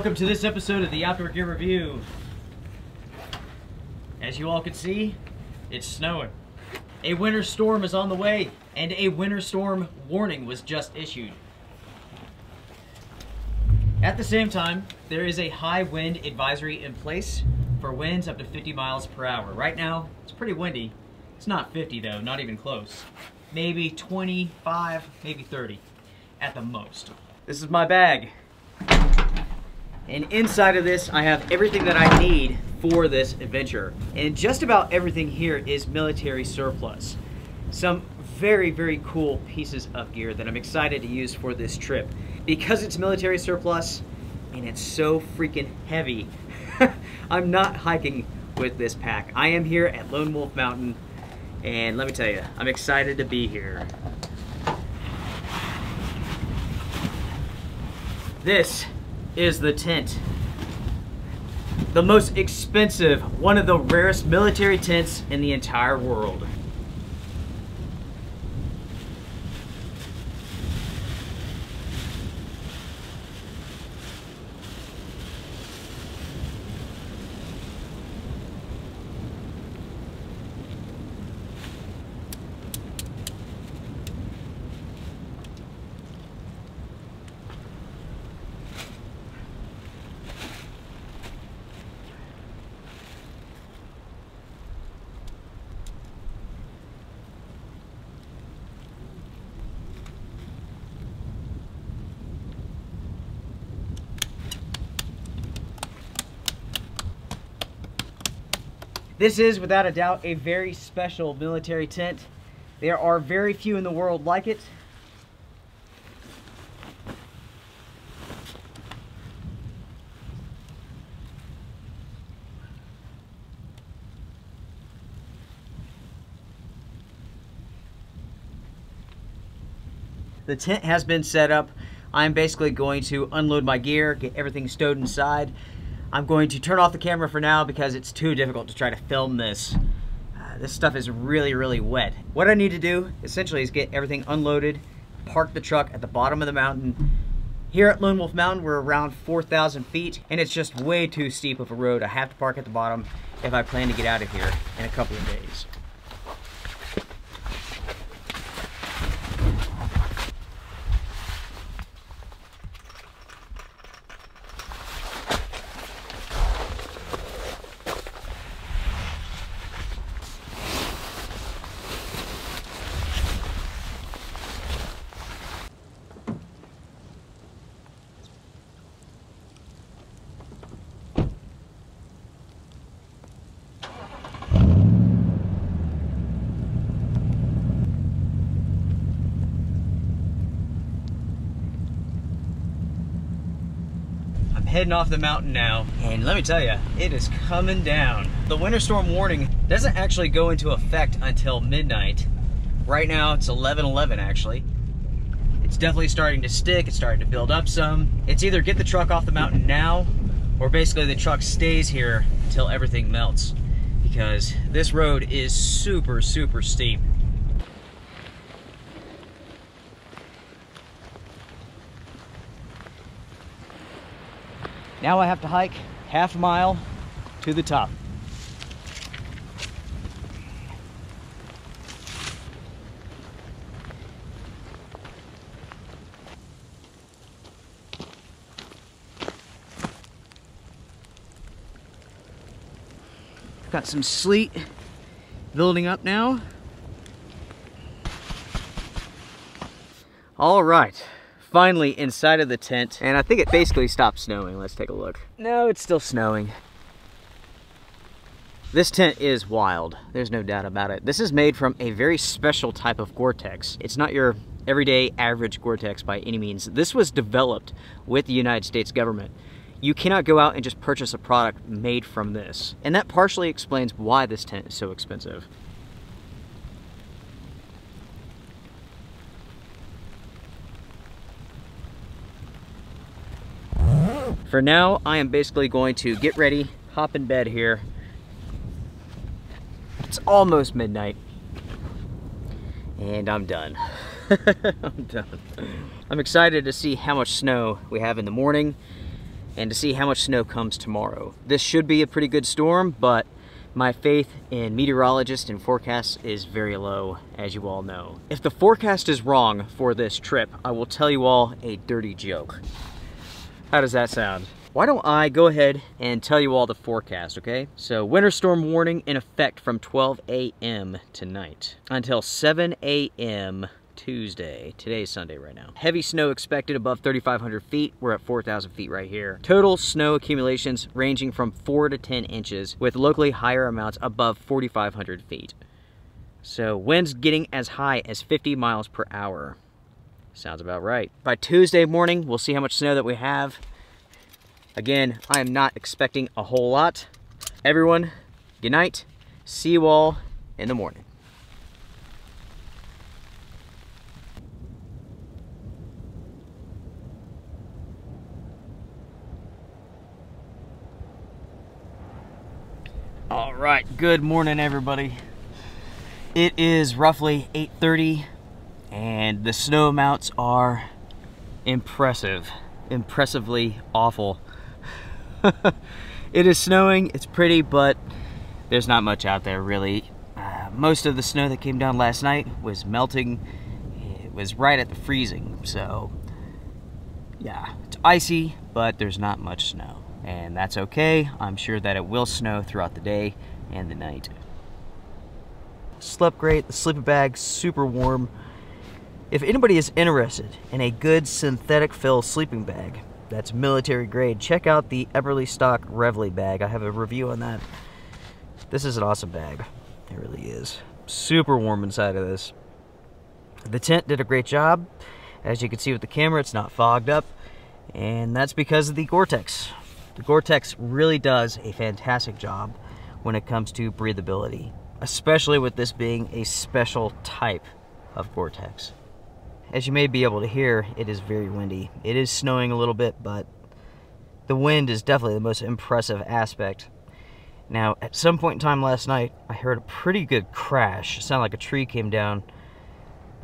Welcome to this episode of the Outdoor Gear Review. As you all can see, it's snowing. A winter storm is on the way, and a winter storm warning was just issued. At the same time, there is a high wind advisory in place for winds up to 50 miles per hour. Right now, it's pretty windy. It's not 50 though, not even close. Maybe 25, maybe 30 at the most. This is my bag. And inside of this, I have everything that I need for this adventure. And just about everything here is military surplus. Some very, very cool pieces of gear that I'm excited to use for this trip. Because it's military surplus and it's so freaking heavy, I'm not hiking with this pack. I am here at Lone Wolf Mountain and let me tell you, I'm excited to be here. This is the tent. The most expensive, one of the rarest military tents in the entire world. This is, without a doubt, a very special military tent. There are very few in the world like it. The tent has been set up. I'm basically going to unload my gear, get everything stowed inside, I'm going to turn off the camera for now because it's too difficult to try to film this. Uh, this stuff is really, really wet. What I need to do, essentially, is get everything unloaded, park the truck at the bottom of the mountain. Here at Lone Wolf Mountain, we're around 4,000 feet, and it's just way too steep of a road. I have to park at the bottom if I plan to get out of here in a couple of days. Heading off the mountain now, and let me tell you, it is coming down. The winter storm warning doesn't actually go into effect until midnight. Right now, it's 11:11 actually. It's definitely starting to stick, it's starting to build up some. It's either get the truck off the mountain now, or basically the truck stays here until everything melts. Because this road is super, super steep. Now I have to hike half a mile to the top. Got some sleet building up now. All right, finally inside of the tent and I think it basically stopped snowing. Let's take a look. No, it's still snowing. This tent is wild. There's no doubt about it. This is made from a very special type of Gore-Tex. It's not your everyday average Gore-Tex by any means. This was developed with the United States government. You cannot go out and just purchase a product made from this. And that partially explains why this tent is so expensive. For now, I am basically going to get ready, hop in bed here. It's almost midnight. And I'm done. I'm done. I'm excited to see how much snow we have in the morning. and to see how much snow comes tomorrow. This should be a pretty good storm, but my faith in meteorologists and forecasts is very low, as you all know. If the forecast is wrong for this trip, I will tell you all a dirty joke. How does that sound? Why don't I go ahead and tell you all the forecast, okay? So winter storm warning in effect from 12 a.m. tonight until 7 a.m. Tuesday. Today's Sunday right now. Heavy snow expected above 3,500 feet. We're at 4,000 feet right here. Total snow accumulations ranging from 4 to 10 inches with locally higher amounts above 4,500 feet. So winds getting as high as 50 miles per hour. Sounds about right. By Tuesday morning, we'll see how much snow that we have. Again, I am not expecting a whole lot. Everyone, good night. See you all in the morning. All right, good morning everybody. It is roughly 8.30 and the snow amounts are impressive, impressively awful. it is snowing, it's pretty, but there's not much out there really. Uh, most of the snow that came down last night was melting. It was right at the freezing, so yeah, it's icy, but there's not much snow and that's okay. I'm sure that it will snow throughout the day and the night. Slept great, the sleeping bag super warm. If anybody is interested in a good synthetic fill sleeping bag that's military grade, check out the Eberlestock Revly bag. I have a review on that. This is an awesome bag. It really is. Super warm inside of this. The tent did a great job. As you can see with the camera, it's not fogged up. And that's because of the Gore-Tex. The Gore-Tex really does a fantastic job when it comes to breathability, especially with this being a special type of Gore-Tex. As you may be able to hear, it is very windy. It is snowing a little bit, but the wind is definitely the most impressive aspect. Now, at some point in time last night, I heard a pretty good crash. It sounded like a tree came down.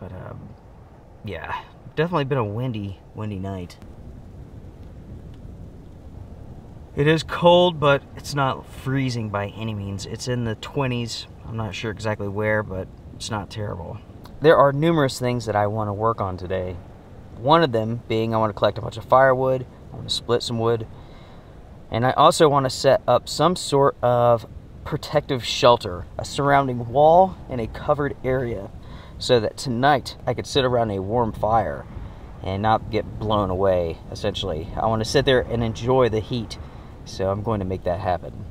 But, um, yeah, definitely been a windy, windy night. It is cold, but it's not freezing by any means. It's in the 20s. I'm not sure exactly where, but it's not terrible. There are numerous things that I want to work on today. One of them being I want to collect a bunch of firewood, I want to split some wood, and I also want to set up some sort of protective shelter, a surrounding wall and a covered area, so that tonight I could sit around a warm fire and not get blown away, essentially. I want to sit there and enjoy the heat so I'm going to make that happen.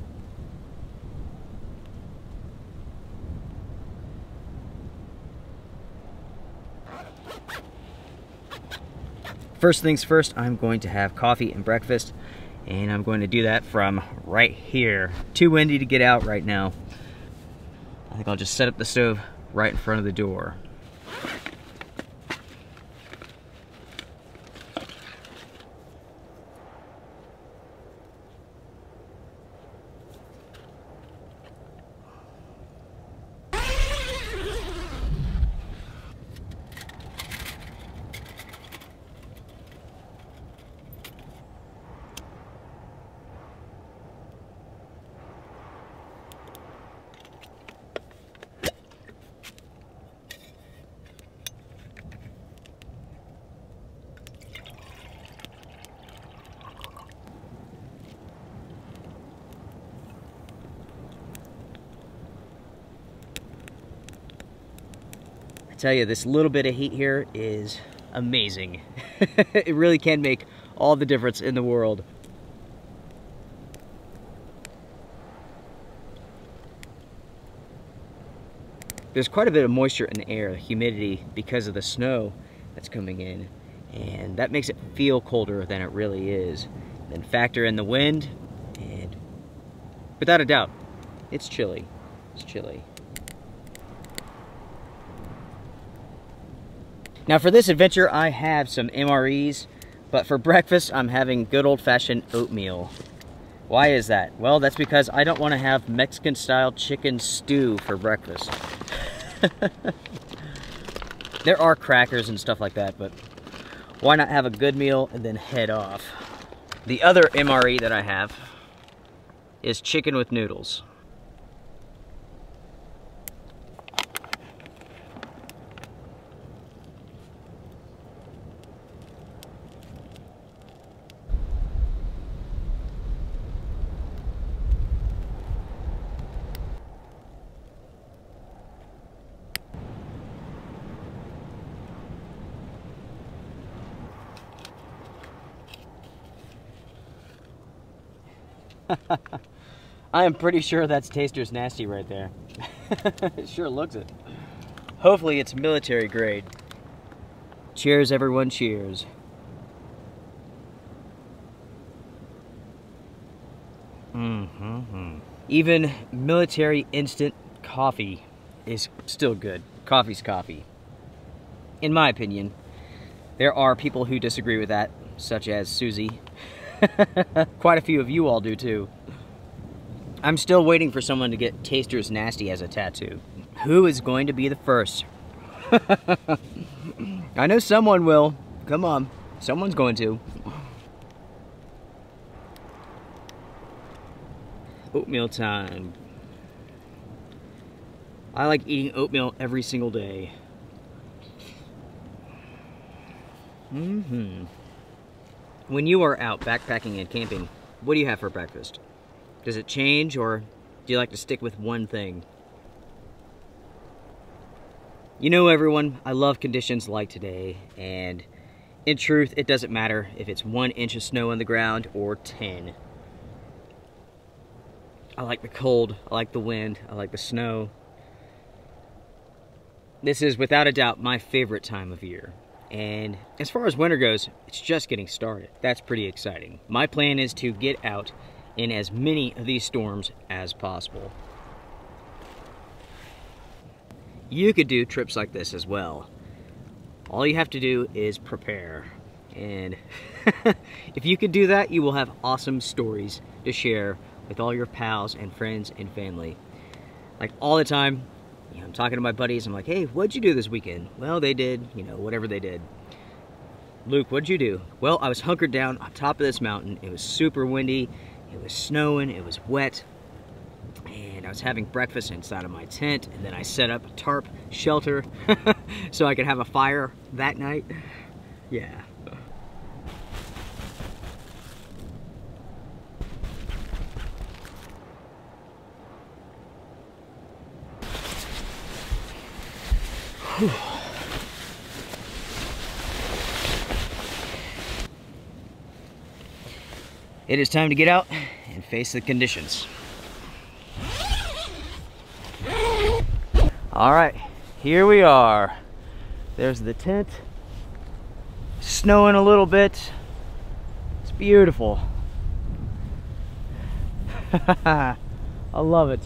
First things first, I'm going to have coffee and breakfast, and I'm going to do that from right here. Too windy to get out right now. I think I'll just set up the stove right in front of the door. I tell you, this little bit of heat here is amazing. it really can make all the difference in the world. There's quite a bit of moisture in the air, humidity, because of the snow that's coming in. And that makes it feel colder than it really is. Then factor in the wind, and without a doubt, it's chilly. It's chilly. Now for this adventure, I have some MREs, but for breakfast, I'm having good old-fashioned oatmeal. Why is that? Well, that's because I don't want to have Mexican-style chicken stew for breakfast. there are crackers and stuff like that, but why not have a good meal and then head off? The other MRE that I have is chicken with noodles. I am pretty sure that's Taster's Nasty right there. it sure looks it. Hopefully it's military grade. Cheers everyone, cheers. Mm -hmm. Even military instant coffee is still good. Coffee's coffee. In my opinion. There are people who disagree with that, such as Susie. Quite a few of you all do too. I'm still waiting for someone to get Taster's Nasty as a tattoo. Who is going to be the first? I know someone will. Come on. Someone's going to. Oatmeal time. I like eating oatmeal every single day. Mm-hmm. When you are out backpacking and camping, what do you have for breakfast? Does it change or do you like to stick with one thing? You know everyone, I love conditions like today and in truth it doesn't matter if it's one inch of snow on the ground or 10. I like the cold, I like the wind, I like the snow. This is without a doubt my favorite time of year. And as far as winter goes, it's just getting started. That's pretty exciting. My plan is to get out in as many of these storms as possible. You could do trips like this as well. All you have to do is prepare. And if you could do that, you will have awesome stories to share with all your pals and friends and family. Like all the time, you know, I'm talking to my buddies. I'm like, hey, what'd you do this weekend? Well, they did, you know, whatever they did. Luke, what'd you do? Well, I was hunkered down on top of this mountain. It was super windy. It was snowing. It was wet. And I was having breakfast inside of my tent. And then I set up a tarp shelter so I could have a fire that night. Yeah. It is time to get out and face the conditions. All right, here we are. There's the tent. Snowing a little bit. It's beautiful. I love it.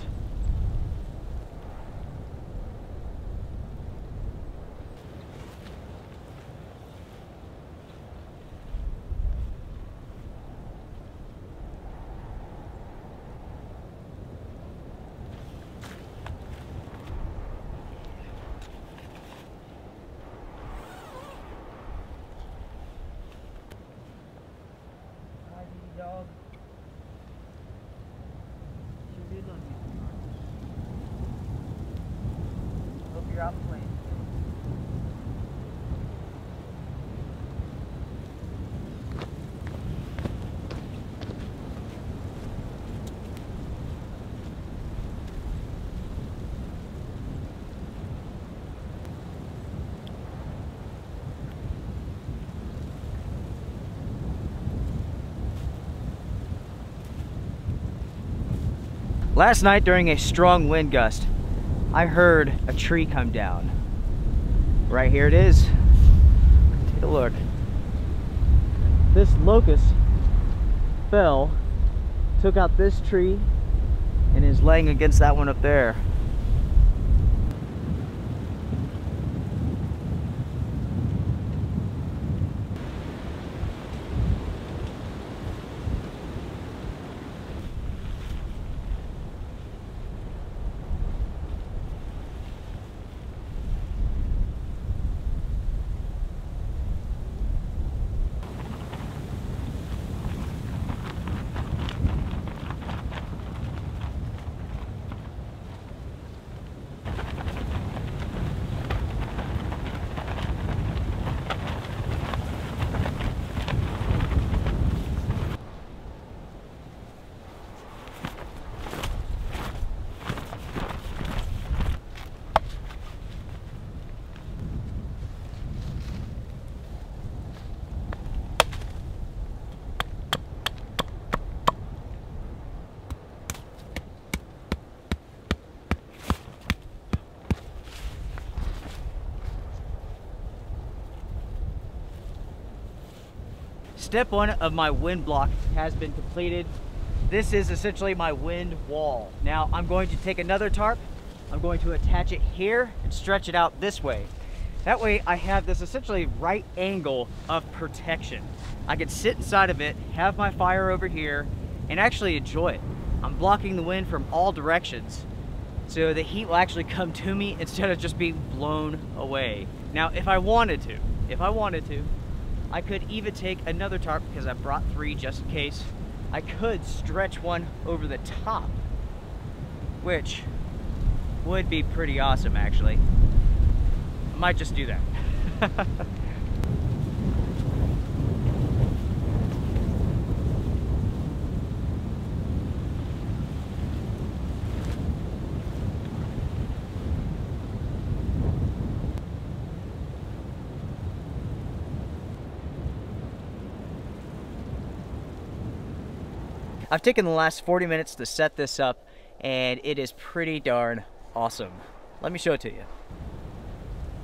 Last night during a strong wind gust, I heard a tree come down. Right here it is. Take a look. This locust fell, took out this tree, and is laying against that one up there. Step one of my wind block has been completed. This is essentially my wind wall. Now I'm going to take another tarp, I'm going to attach it here and stretch it out this way. That way I have this essentially right angle of protection. I can sit inside of it, have my fire over here, and actually enjoy it. I'm blocking the wind from all directions. So the heat will actually come to me instead of just being blown away. Now, if I wanted to, if I wanted to, I could even take another tarp because I brought three just in case. I could stretch one over the top, which would be pretty awesome actually. I might just do that. I've taken the last 40 minutes to set this up and it is pretty darn awesome. Let me show it to you.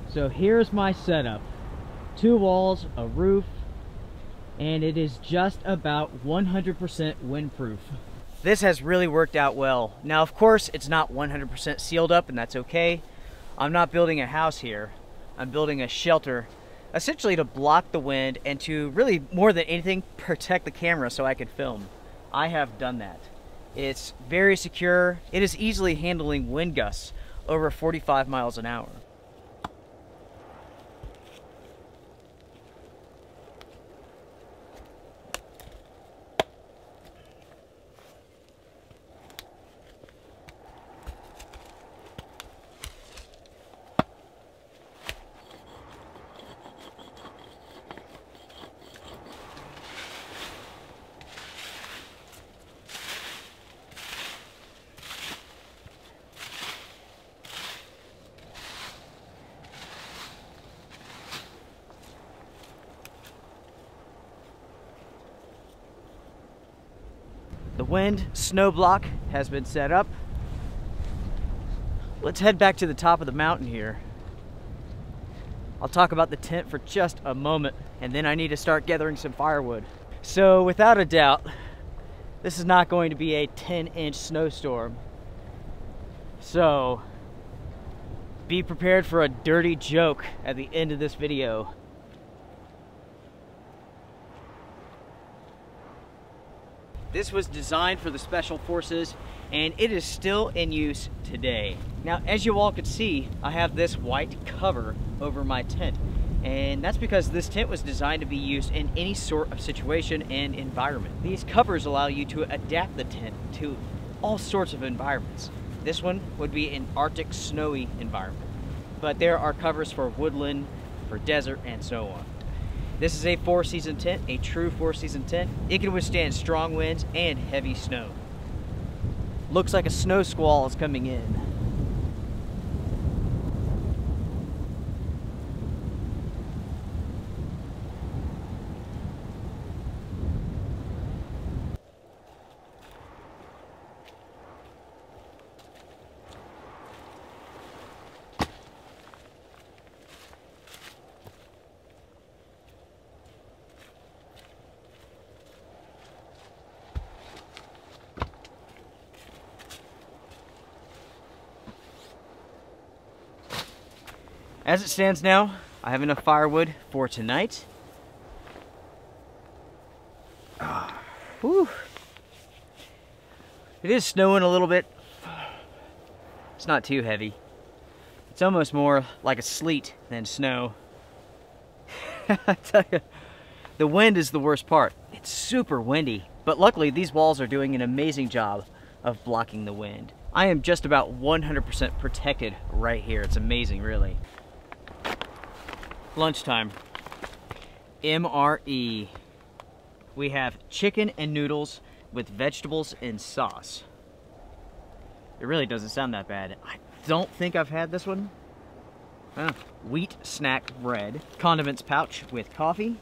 So here's my setup. Two walls, a roof, and it is just about 100% windproof. This has really worked out well. Now, of course, it's not 100% sealed up and that's okay. I'm not building a house here. I'm building a shelter essentially to block the wind and to really, more than anything, protect the camera so I could film. I have done that. It's very secure. It is easily handling wind gusts over 45 miles an hour. The wind snow block has been set up. Let's head back to the top of the mountain here. I'll talk about the tent for just a moment and then I need to start gathering some firewood. So without a doubt, this is not going to be a 10 inch snowstorm. So be prepared for a dirty joke at the end of this video. This was designed for the Special Forces and it is still in use today. Now, as you all could see, I have this white cover over my tent. And that's because this tent was designed to be used in any sort of situation and environment. These covers allow you to adapt the tent to all sorts of environments. This one would be an Arctic snowy environment. But there are covers for woodland, for desert, and so on. This is a four season tent, a true four season tent. It can withstand strong winds and heavy snow. Looks like a snow squall is coming in. As it stands now, I have enough firewood for tonight. Ah, whew. It is snowing a little bit. It's not too heavy. It's almost more like a sleet than snow. I tell you, the wind is the worst part. It's super windy, but luckily these walls are doing an amazing job of blocking the wind. I am just about 100% protected right here. It's amazing, really lunchtime. MRE. We have chicken and noodles with vegetables and sauce. It really doesn't sound that bad. I don't think I've had this one. Wheat snack bread. Condiments pouch with coffee,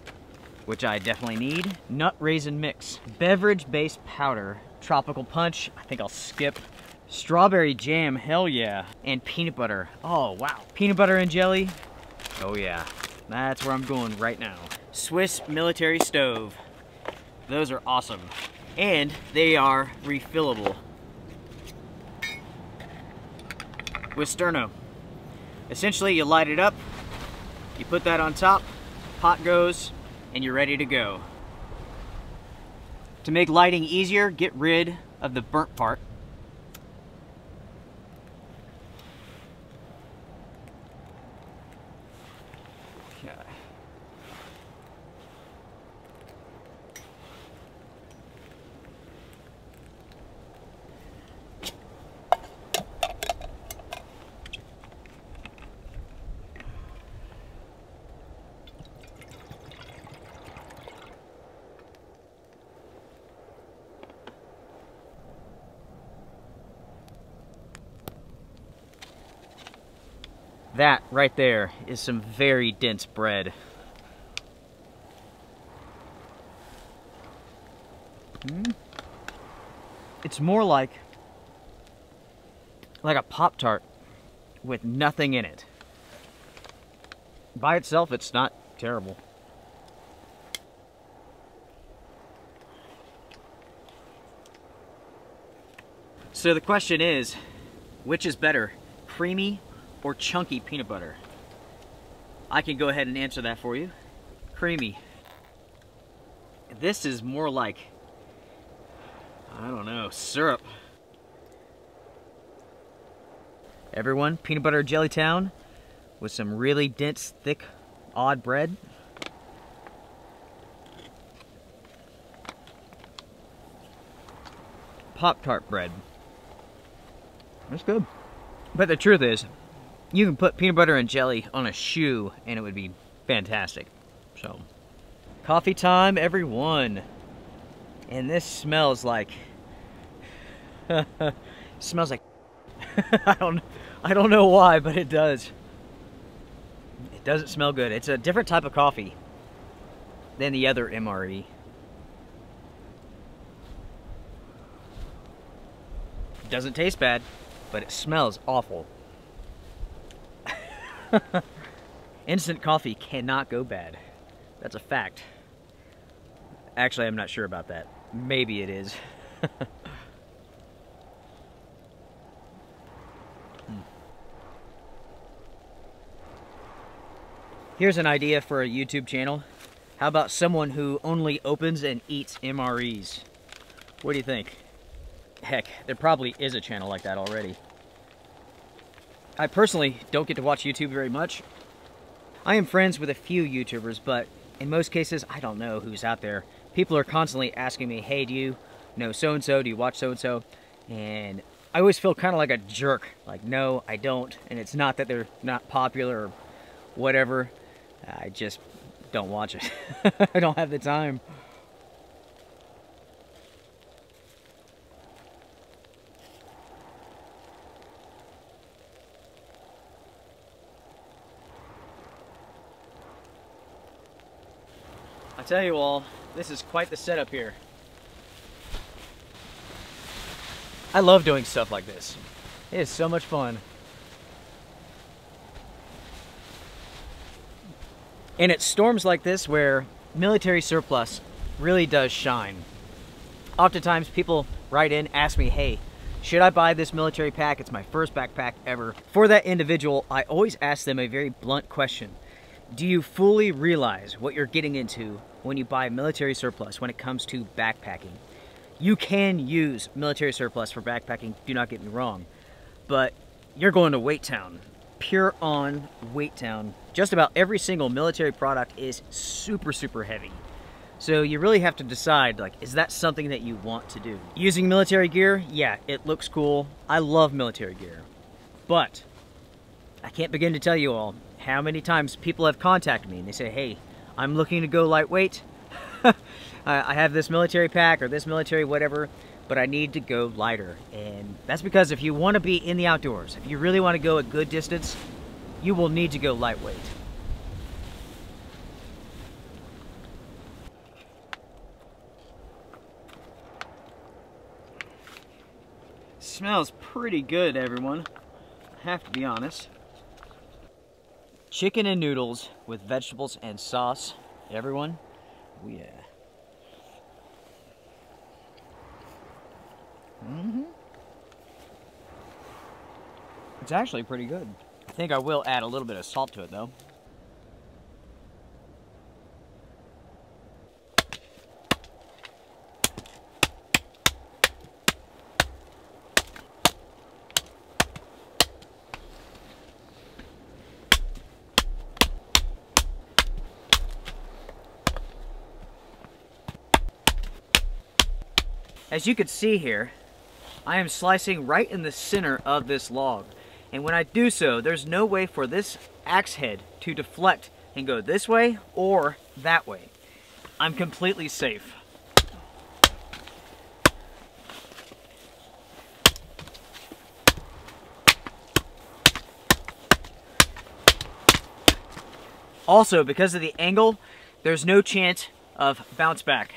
which I definitely need. Nut raisin mix. Beverage-based powder. Tropical punch. I think I'll skip. Strawberry jam, hell yeah. And peanut butter. Oh, wow. Peanut butter and jelly. Oh yeah. That's where I'm going right now. Swiss military stove. Those are awesome. And they are refillable. With Sterno. Essentially, you light it up, you put that on top, pot goes, and you're ready to go. To make lighting easier, get rid of the burnt part. Okay. That right there is some very dense bread. Hmm? It's more like like a Pop Tart with nothing in it. By itself, it's not terrible. So the question is, which is better, creamy or chunky peanut butter? I can go ahead and answer that for you. Creamy. This is more like, I don't know, syrup. Everyone, peanut butter jelly town with some really dense, thick, odd bread. Pop-Tart bread. That's good. But the truth is, you can put peanut butter and jelly on a shoe and it would be fantastic. So, coffee time, everyone. And this smells like, smells like, I don't, I don't know why, but it does. It doesn't smell good. It's a different type of coffee than the other MRE. Doesn't taste bad, but it smells awful. Instant coffee cannot go bad. That's a fact. Actually, I'm not sure about that. Maybe it is. Hmm. Here's an idea for a YouTube channel. How about someone who only opens and eats MREs? What do you think? Heck, there probably is a channel like that already. I personally don't get to watch YouTube very much. I am friends with a few YouTubers, but in most cases, I don't know who's out there. People are constantly asking me, hey, do you know so-and-so? Do you watch so-and-so? And I always feel kind of like a jerk. Like, no, I don't. And it's not that they're not popular or whatever. I just don't watch it. I don't have the time. Tell you all, this is quite the setup here. I love doing stuff like this. It is so much fun. And it's storms like this where military surplus really does shine. Oftentimes people write in, ask me, hey, should I buy this military pack? It's my first backpack ever. For that individual, I always ask them a very blunt question. Do you fully realize what you're getting into when you buy military surplus when it comes to backpacking? You can use military surplus for backpacking, do not get me wrong, but you're going to Weight Town, pure on Weight Town. Just about every single military product is super, super heavy. So you really have to decide, like, is that something that you want to do? Using military gear, yeah, it looks cool. I love military gear. But I can't begin to tell you all how many times people have contacted me and they say, hey, I'm looking to go lightweight. I have this military pack or this military whatever, but I need to go lighter. And that's because if you want to be in the outdoors, if you really want to go a good distance, you will need to go lightweight. Smells pretty good, everyone. I have to be honest chicken and noodles with vegetables and sauce. Everyone, oh yeah. Mm hmm It's actually pretty good. I think I will add a little bit of salt to it though. As you can see here, I am slicing right in the center of this log. And when I do so, there's no way for this axe head to deflect and go this way or that way. I'm completely safe. Also, because of the angle, there's no chance of bounce back.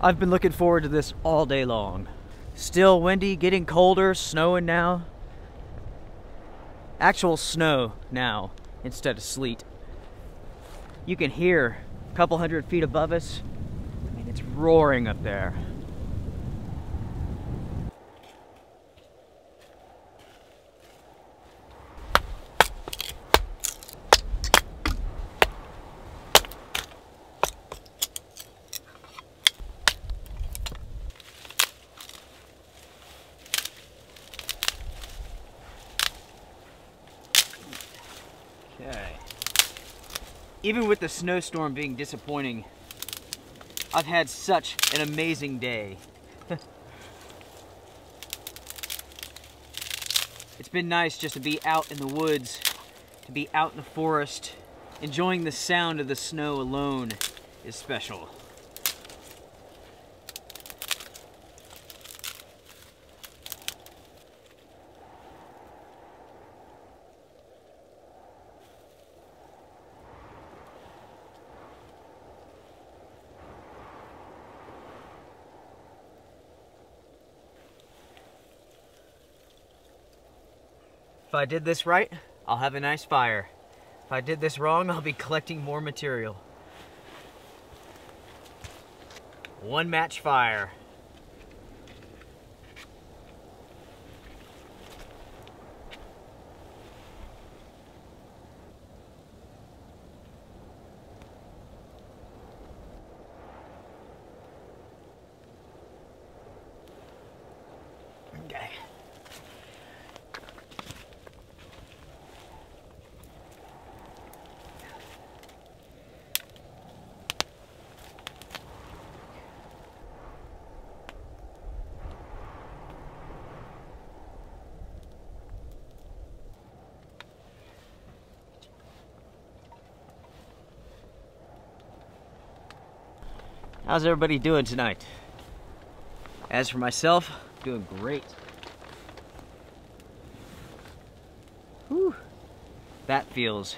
I've been looking forward to this all day long. Still windy, getting colder, snowing now. Actual snow now instead of sleet. You can hear a couple hundred feet above us. I mean, it's roaring up there. Okay. Even with the snowstorm being disappointing, I've had such an amazing day. it's been nice just to be out in the woods, to be out in the forest. Enjoying the sound of the snow alone is special. I did this right, I'll have a nice fire. If I did this wrong, I'll be collecting more material. One match fire. How's everybody doing tonight? As for myself, doing great. Whew. That feels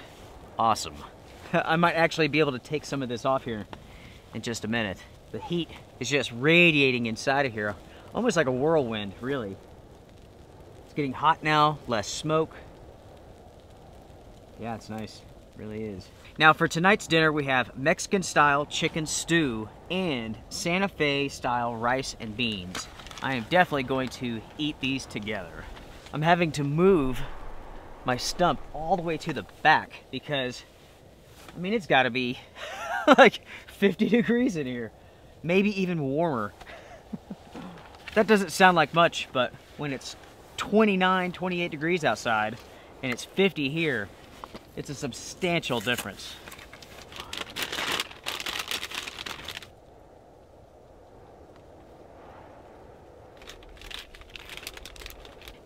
awesome. I might actually be able to take some of this off here in just a minute. The heat is just radiating inside of here, almost like a whirlwind, really. It's getting hot now, less smoke. Yeah, it's nice, really is. Now for tonight's dinner, we have Mexican style chicken stew and Santa Fe style rice and beans. I am definitely going to eat these together. I'm having to move my stump all the way to the back because, I mean, it's gotta be like 50 degrees in here. Maybe even warmer. that doesn't sound like much, but when it's 29, 28 degrees outside and it's 50 here, it's a substantial difference.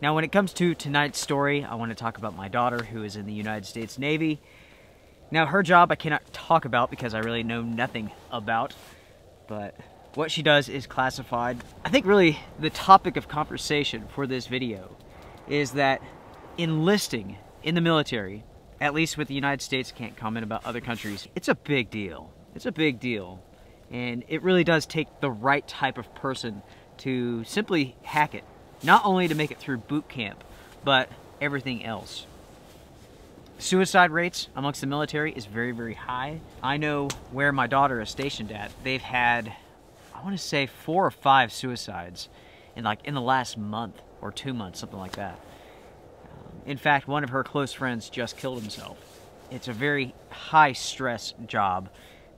Now, when it comes to tonight's story, I want to talk about my daughter who is in the United States Navy. Now, her job I cannot talk about because I really know nothing about, but what she does is classified. I think really the topic of conversation for this video is that enlisting in the military, at least with the United States, can't comment about other countries, it's a big deal. It's a big deal. And it really does take the right type of person to simply hack it not only to make it through boot camp, but everything else. Suicide rates amongst the military is very, very high. I know where my daughter is stationed at, they've had, I want to say four or five suicides in like in the last month or two months, something like that. In fact, one of her close friends just killed himself. It's a very high stress job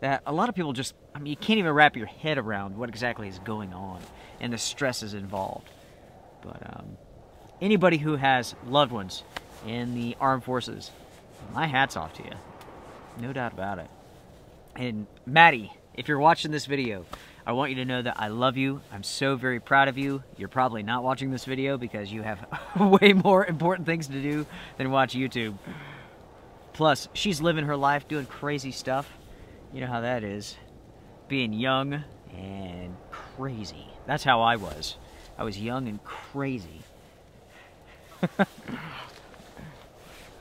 that a lot of people just, I mean, you can't even wrap your head around what exactly is going on and the stresses involved. But um, anybody who has loved ones in the armed forces, my hat's off to you. No doubt about it. And Maddie, if you're watching this video, I want you to know that I love you. I'm so very proud of you. You're probably not watching this video because you have way more important things to do than watch YouTube. Plus, she's living her life doing crazy stuff. You know how that is. Being young and crazy. That's how I was. I was young and crazy.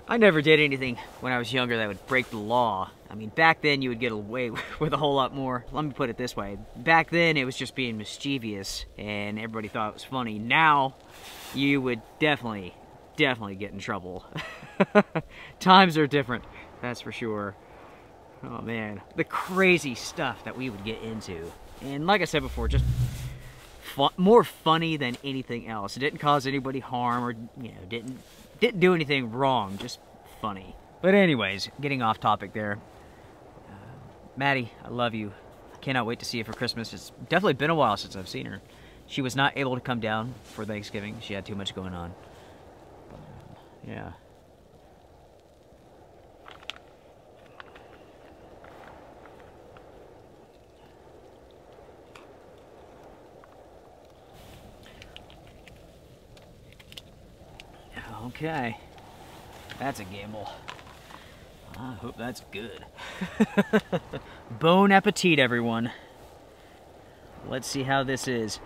I never did anything when I was younger that would break the law. I mean, back then you would get away with a whole lot more. Let me put it this way. Back then it was just being mischievous and everybody thought it was funny. Now, you would definitely, definitely get in trouble. Times are different, that's for sure. Oh man, the crazy stuff that we would get into. And like I said before, just more funny than anything else. It didn't cause anybody harm or you know didn't didn't do anything wrong. Just funny. But anyways, getting off topic there. Maddie, I love you. I cannot wait to see you for Christmas. It's definitely been a while since I've seen her. She was not able to come down for Thanksgiving. She had too much going on. But, yeah. Okay. That's a gamble. I hope that's good. Bon appetit, everyone. Let's see how this is.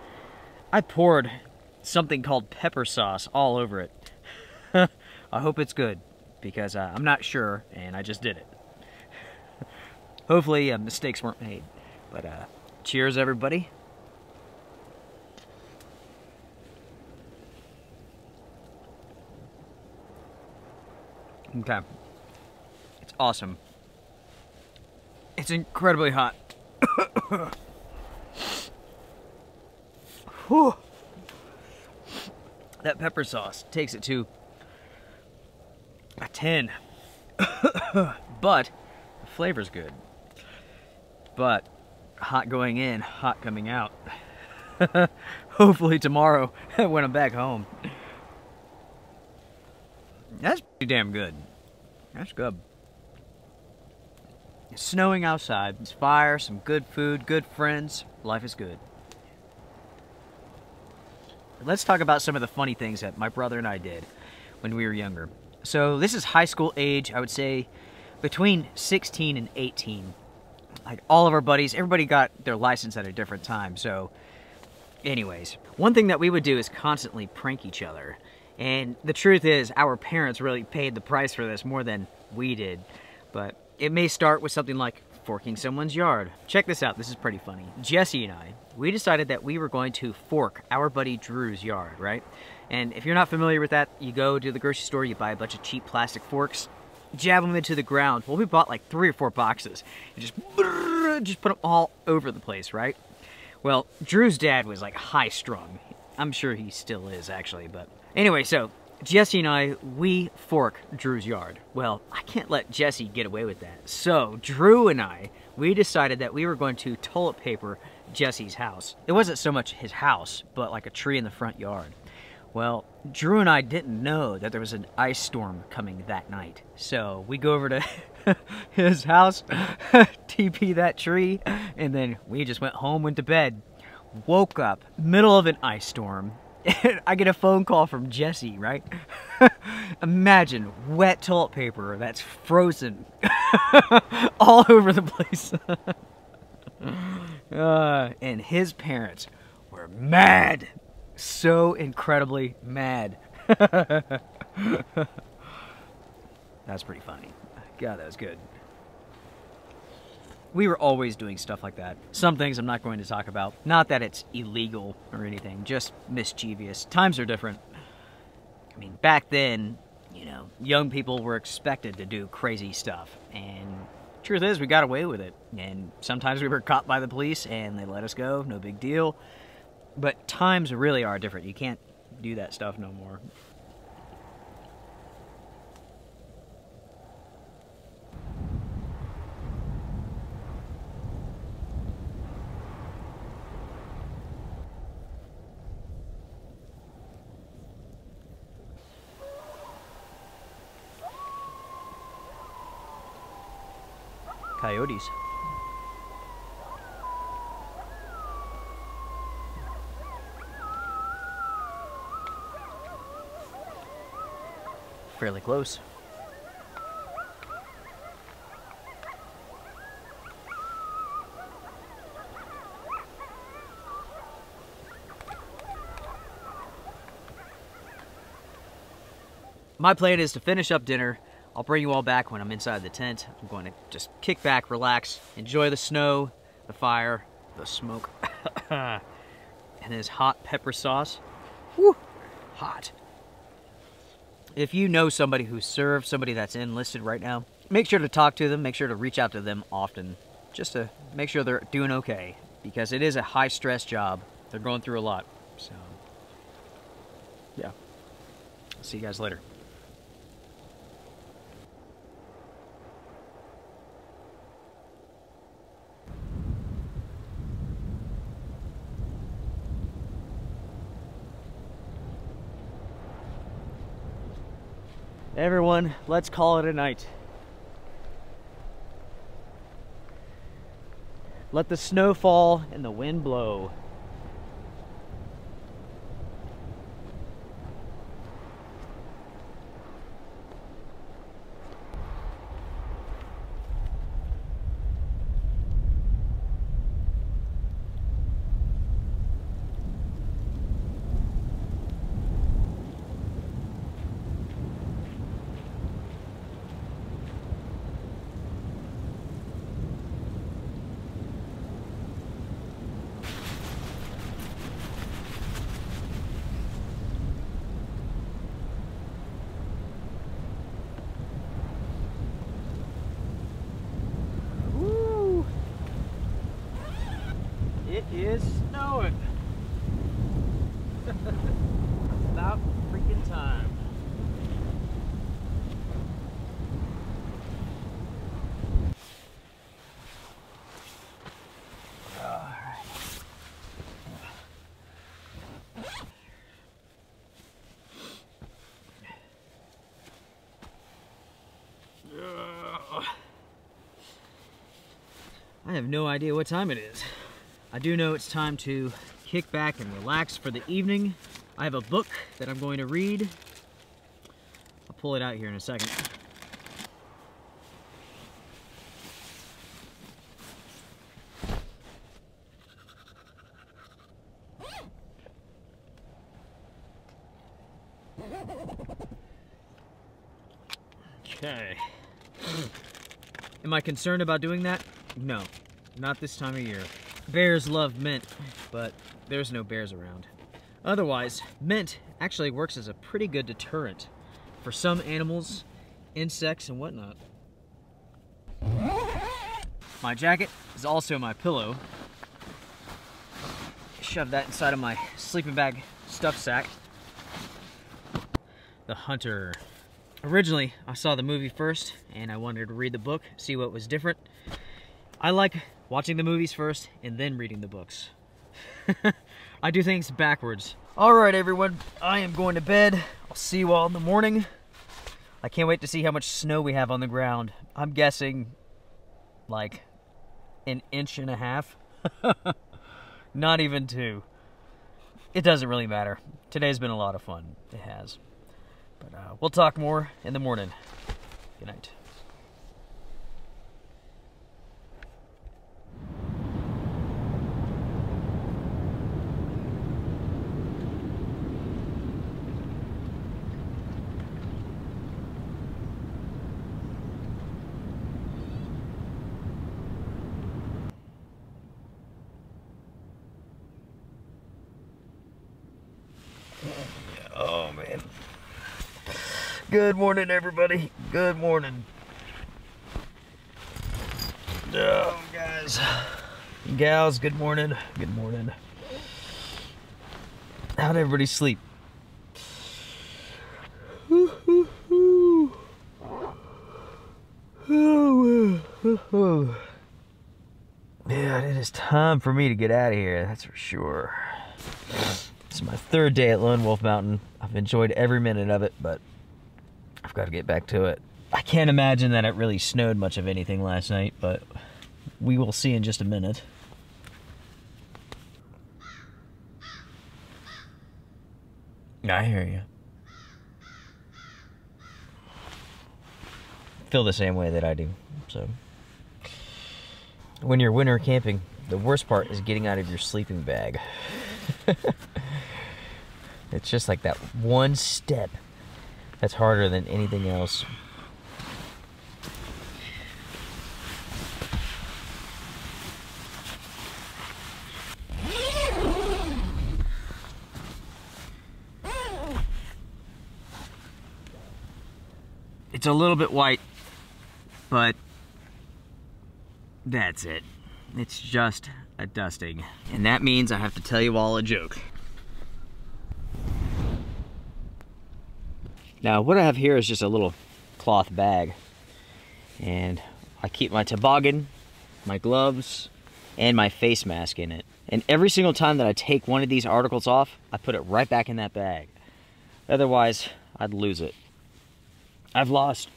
I poured something called pepper sauce all over it. I hope it's good, because uh, I'm not sure, and I just did it. Hopefully uh, mistakes weren't made. But uh, cheers, everybody. Okay. Awesome. It's incredibly hot. Whew. That pepper sauce takes it to a 10. but the flavor's good. But hot going in, hot coming out. Hopefully tomorrow when I'm back home. That's pretty damn good. That's good. It's snowing outside. It's fire, some good food, good friends. Life is good. Let's talk about some of the funny things that my brother and I did when we were younger. So this is high school age, I would say between 16 and 18. Like all of our buddies, everybody got their license at a different time. So anyways, one thing that we would do is constantly prank each other. And the truth is, our parents really paid the price for this more than we did. But it may start with something like forking someone's yard. Check this out, this is pretty funny. Jesse and I, we decided that we were going to fork our buddy Drew's yard, right? And if you're not familiar with that, you go to the grocery store, you buy a bunch of cheap plastic forks, jab them into the ground. Well, we bought like three or four boxes and just, just put them all over the place, right? Well, Drew's dad was like high strung. I'm sure he still is actually, but Anyway, so Jesse and I, we fork Drew's yard. Well, I can't let Jesse get away with that. So, Drew and I, we decided that we were going to toilet paper Jesse's house. It wasn't so much his house, but like a tree in the front yard. Well, Drew and I didn't know that there was an ice storm coming that night. So we go over to his house, TP that tree, and then we just went home, went to bed. Woke up, middle of an ice storm, I get a phone call from Jesse, right? Imagine wet toilet paper that's frozen all over the place. uh, and his parents were mad. So incredibly mad. that's pretty funny. God, that was good we were always doing stuff like that. Some things I'm not going to talk about. Not that it's illegal or anything, just mischievous. Times are different. I mean, back then, you know, young people were expected to do crazy stuff. And truth is, we got away with it. And sometimes we were caught by the police and they let us go, no big deal. But times really are different. You can't do that stuff no more. Coyotes. Fairly close. My plan is to finish up dinner I'll bring you all back when I'm inside the tent. I'm going to just kick back, relax, enjoy the snow, the fire, the smoke, and this hot pepper sauce. Woo, hot. If you know somebody who serves, somebody that's enlisted right now, make sure to talk to them, make sure to reach out to them often, just to make sure they're doing okay, because it is a high stress job. They're going through a lot, so yeah. See you guys later. Everyone, let's call it a night. Let the snow fall and the wind blow. is snowing. About freaking time. I have no idea what time it is. I do know it's time to kick back and relax for the evening. I have a book that I'm going to read. I'll pull it out here in a second. Okay. Am I concerned about doing that? No, not this time of year. Bears love mint, but there's no bears around. Otherwise, mint actually works as a pretty good deterrent for some animals, insects, and whatnot. My jacket is also my pillow. Shove that inside of my sleeping bag stuff sack. The Hunter. Originally, I saw the movie first and I wanted to read the book, see what was different. I like watching the movies first and then reading the books. I do things backwards. All right, everyone, I am going to bed. I'll see you all in the morning. I can't wait to see how much snow we have on the ground. I'm guessing like an inch and a half. Not even two. It doesn't really matter. Today's been a lot of fun. It has. But uh, we'll talk more in the morning. Good night. Oh man. Good morning, everybody. Good morning. Oh, guys. Gals, good morning. Good morning. How'd everybody sleep? Yeah, it is time for me to get out of here, that's for sure. It's my third day at Lone Wolf Mountain. I've enjoyed every minute of it, but I've got to get back to it. I can't imagine that it really snowed much of anything last night, but we will see in just a minute. I hear you. Feel the same way that I do. So, when you're winter camping, the worst part is getting out of your sleeping bag. it's just like that one step that's harder than anything else. It's a little bit white, but that's it. It's just a dusting. And that means I have to tell you all a joke. Now what I have here is just a little cloth bag. And I keep my toboggan, my gloves, and my face mask in it. And every single time that I take one of these articles off, I put it right back in that bag. Otherwise, I'd lose it. I've lost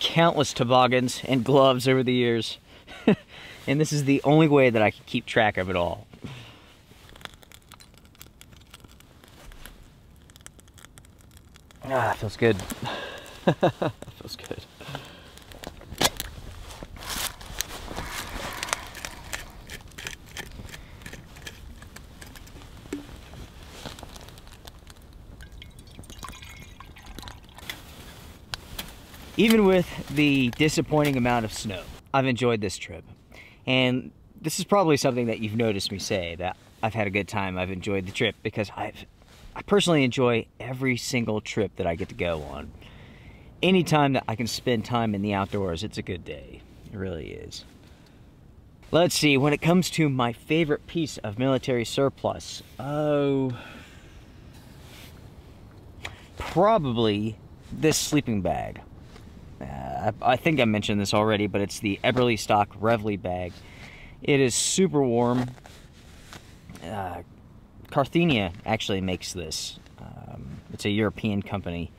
countless toboggans and gloves over the years. and this is the only way that I can keep track of it all. Ah, feels good. feels good. Even with the disappointing amount of snow, I've enjoyed this trip. And this is probably something that you've noticed me say, that I've had a good time, I've enjoyed the trip, because I've I personally enjoy every single trip that I get to go on. Anytime that I can spend time in the outdoors, it's a good day. It really is. Let's see, when it comes to my favorite piece of military surplus, oh, probably this sleeping bag. Uh, I, think I mentioned this already, but it's the Eberlestock Reveille bag. It is super warm. Uh, Carinthia actually makes this. Um, it's a European company.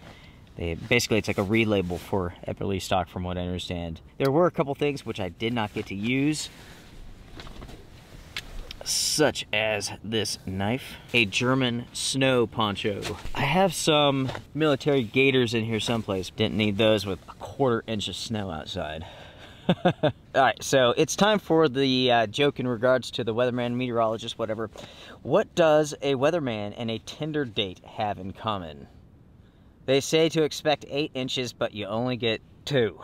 They basically it's like a relabel for Eberlestock, from what I understand. There were a couple things which I did not get to use, such as this knife, a German snow poncho. I have some military gaiters in here someplace. Didn't need those with a quarter inch of snow outside. All right, so it's time for the uh, joke in regards to the weatherman, meteorologist, whatever. What does a weatherman and a Tinder date have in common? They say to expect eight inches, but you only get two.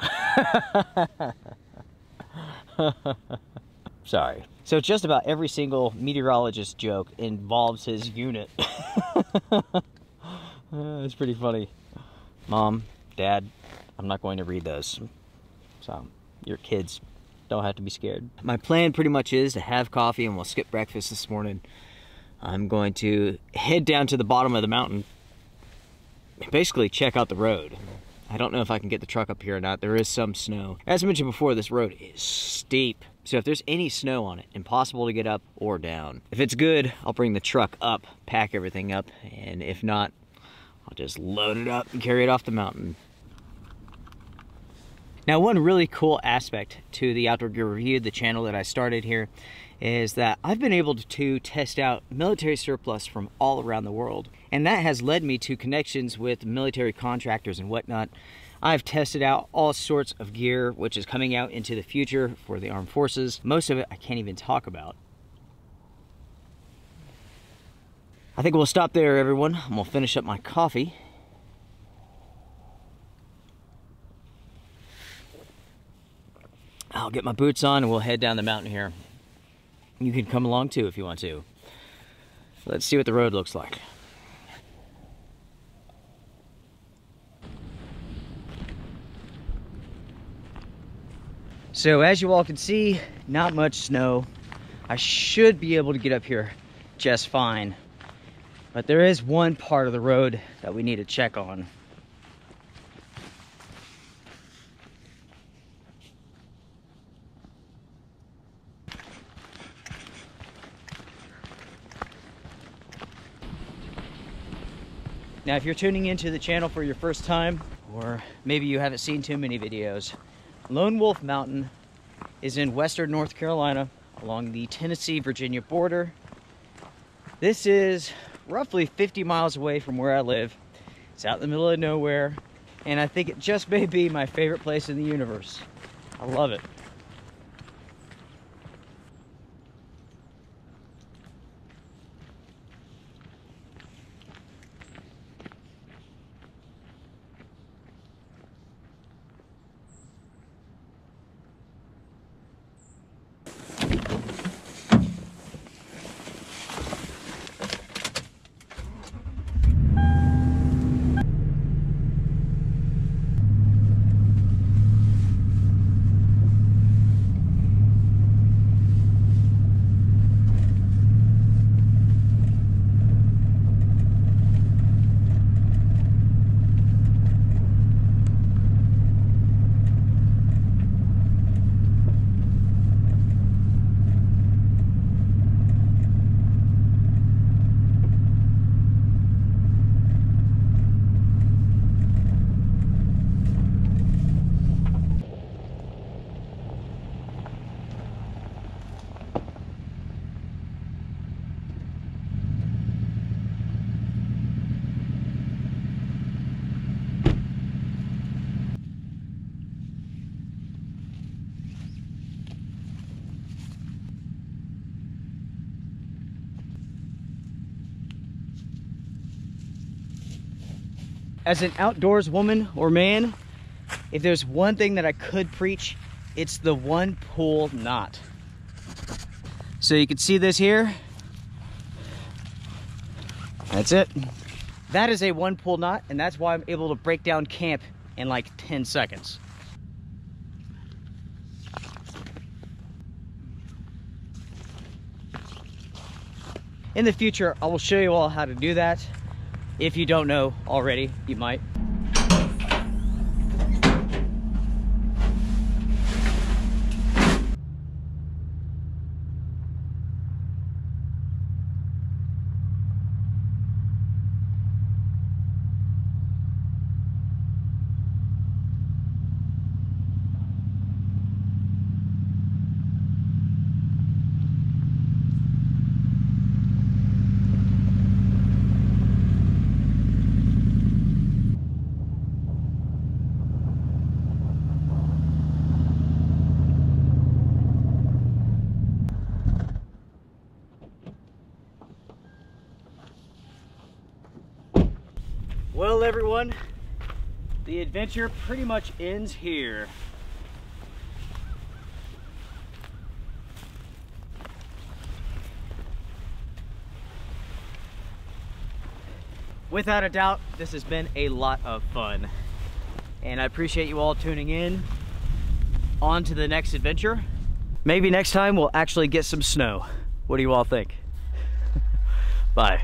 Sorry. So just about every single meteorologist joke involves his unit. uh, it's pretty funny. Mom, Dad, I'm not going to read those. So your kids don't have to be scared. My plan pretty much is to have coffee and we'll skip breakfast this morning. I'm going to head down to the bottom of the mountain basically check out the road. I don't know if I can get the truck up here or not. There is some snow. As I mentioned before, this road is steep. So if there's any snow on it, impossible to get up or down. If it's good, I'll bring the truck up, pack everything up, and if not, I'll just load it up and carry it off the mountain. Now, one really cool aspect to the Outdoor Gear Review, the channel that I started here, is that I've been able to test out military surplus from all around the world. And that has led me to connections with military contractors and whatnot. I've tested out all sorts of gear, which is coming out into the future for the armed forces. Most of it I can't even talk about. I think we'll stop there, everyone. I'm gonna finish up my coffee I'll get my boots on and we'll head down the mountain here. You can come along too if you want to. Let's see what the road looks like. So as you all can see, not much snow. I should be able to get up here just fine. But there is one part of the road that we need to check on. Now, if you're tuning into the channel for your first time, or maybe you haven't seen too many videos, Lone Wolf Mountain is in western North Carolina along the Tennessee-Virginia border. This is roughly 50 miles away from where I live. It's out in the middle of nowhere, and I think it just may be my favorite place in the universe. I love it. As an outdoors woman or man, if there's one thing that I could preach, it's the one pull knot. So you can see this here. That's it. That is a one pull knot, and that's why I'm able to break down camp in like 10 seconds. In the future, I will show you all how to do that. If you don't know already, you might. Well, the adventure pretty much ends here. Without a doubt, this has been a lot of fun. And I appreciate you all tuning in. On to the next adventure. Maybe next time we'll actually get some snow. What do you all think? Bye.